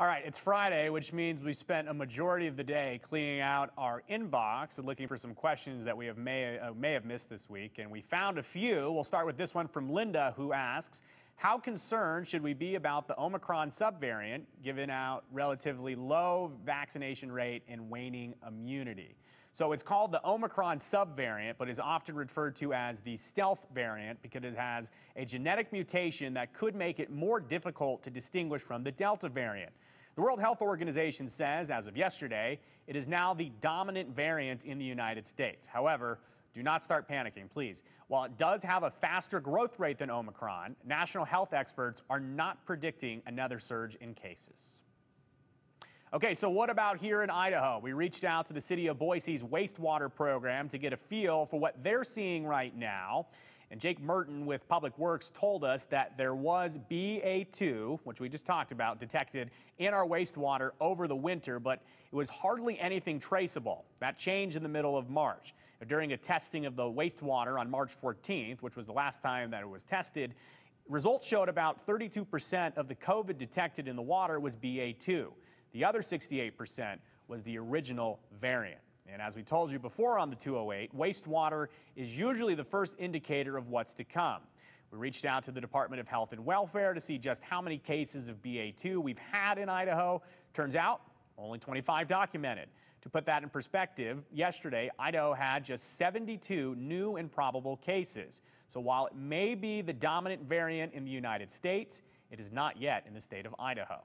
All right, it's Friday, which means we spent a majority of the day cleaning out our inbox and looking for some questions that we have may, uh, may have missed this week. And we found a few. We'll start with this one from Linda, who asks How concerned should we be about the Omicron subvariant, given out relatively low vaccination rate and waning immunity? So it's called the Omicron subvariant, but is often referred to as the stealth variant because it has a genetic mutation that could make it more difficult to distinguish from the Delta variant. The World Health Organization says, as of yesterday, it is now the dominant variant in the United States. However, do not start panicking, please. While it does have a faster growth rate than Omicron, national health experts are not predicting another surge in cases. Okay, so what about here in Idaho? We reached out to the city of Boise's wastewater program to get a feel for what they're seeing right now. And Jake Merton with Public Works told us that there was BA2, which we just talked about, detected in our wastewater over the winter, but it was hardly anything traceable. That changed in the middle of March. During a testing of the wastewater on March 14th, which was the last time that it was tested, results showed about 32% of the COVID detected in the water was BA2. The other 68% was the original variant. And as we told you before on the 208, wastewater is usually the first indicator of what's to come. We reached out to the Department of Health and Welfare to see just how many cases of BA2 we've had in Idaho. Turns out, only 25 documented. To put that in perspective, yesterday, Idaho had just 72 new and probable cases. So while it may be the dominant variant in the United States, it is not yet in the state of Idaho.